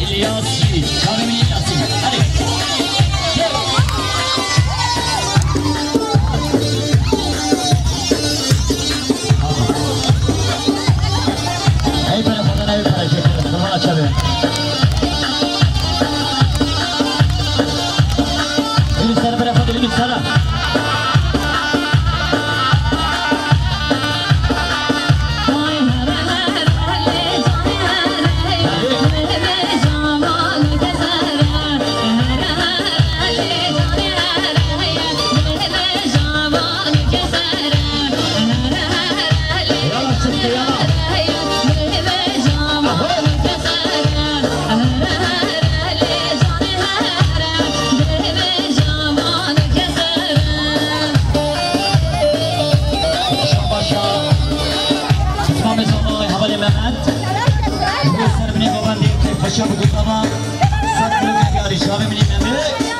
Eliassi, Charlie Sana beni baban deyip tek paşa bu kutlama. Satırı kagari şabi beni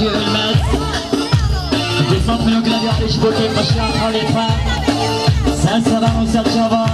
حوالی فتحی علمز دیسان میو گلدی آرش بوکی قشیان خالیفه سر سبن و سر شابا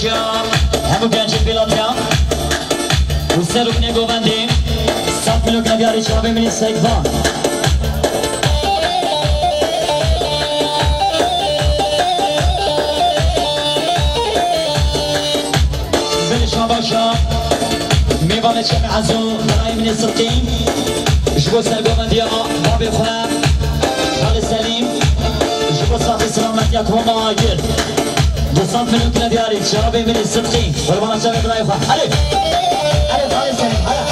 که خشیام همو گنج بلادیا و سروکne گوونده سات ملوک نبیاری شما ببینید سیوان بله شاباشا میوان چه معزو برای من سبتیم جو سر گوونده ما بخونم حال سلیم. جبو صاحب سلامت یک هم تصنف من الكلا ديالي شرابي من الصدقين. والمرة شرابي ضايفة عليك عليك عليك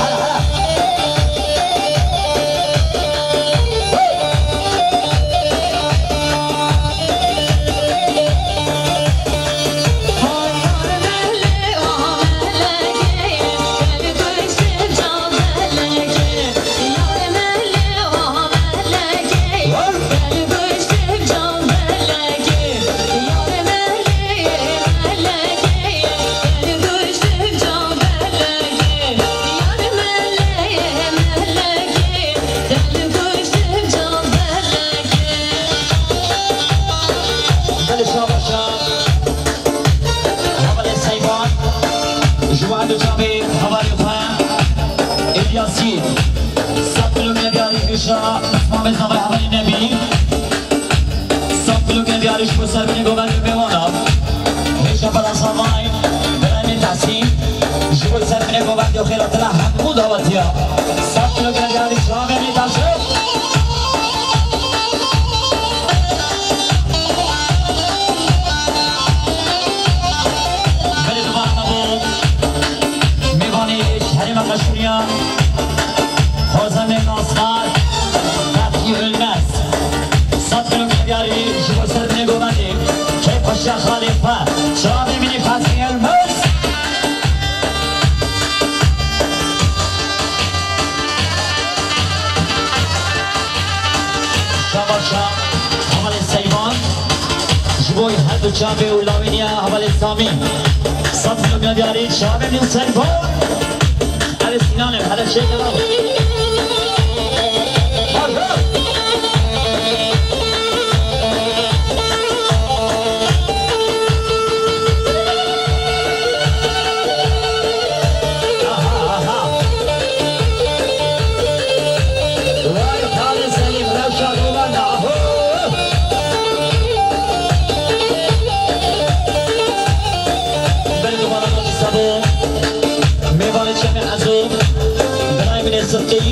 که دیارش بسر بینی گوبر بیوانا بشا پلا سامای برای تحسین جبو سر بینی گوبر دیو خیرات لا حقو داوتیا صاف کلو که دیارش شما بینی تحسین بله دوباره نبود میوانی الحجة خليفة شاطي من فاسي المس شاباشا شابي ولاوينيا هبل السامي صدق يا دياري شابي من سيفان على سنانه على شيء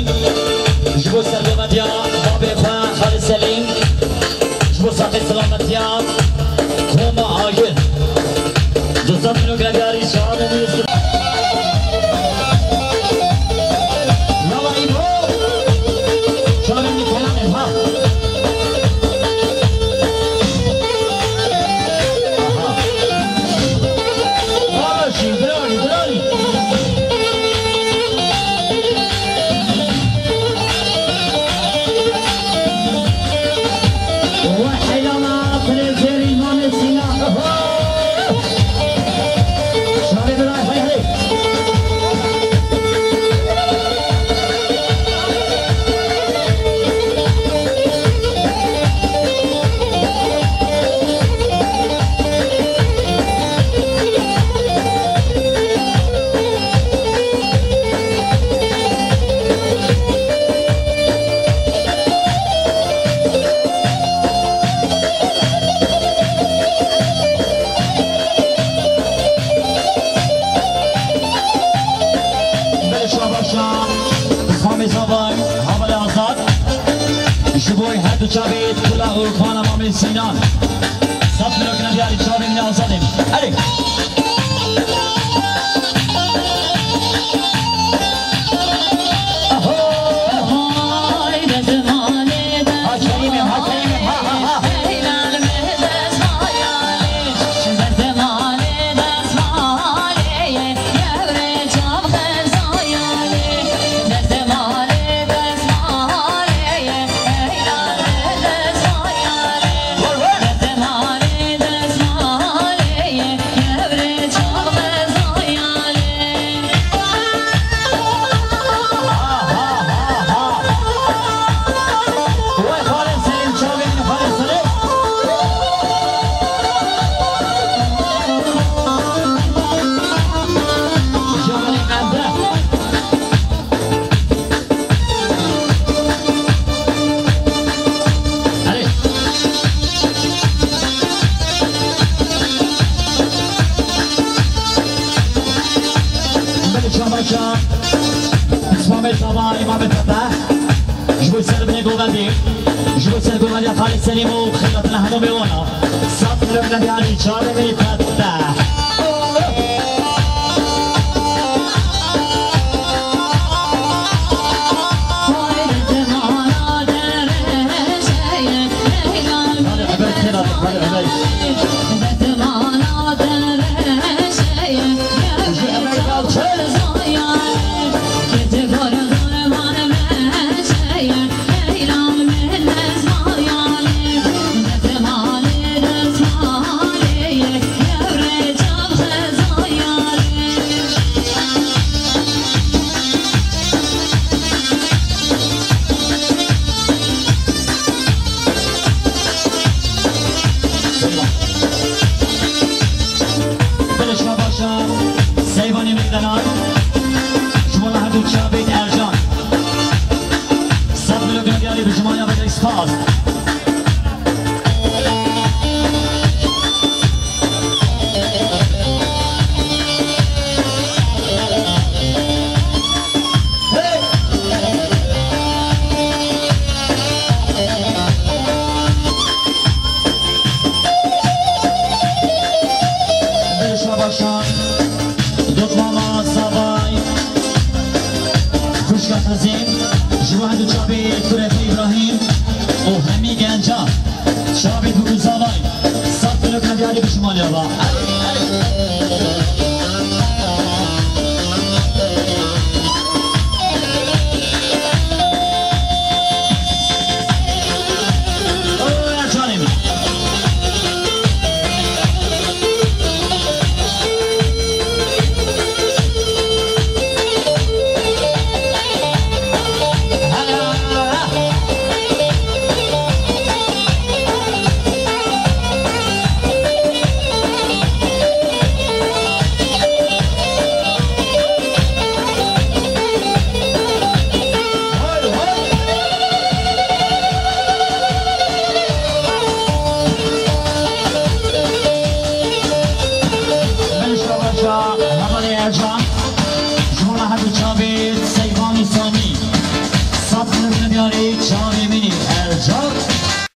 Thank you. بله شما باشم. اسمام زبان حمل آزاد. شبوی هر دو چابید کلا اورخان امام سینان صف ملوک نبیاری چابی اسمام زمان امام تبه جبو سر بني قوبندي جبو سر قوبندي خالد سليم وخيرتنا همو بيونا صف لبنا يعني شارع بني فتح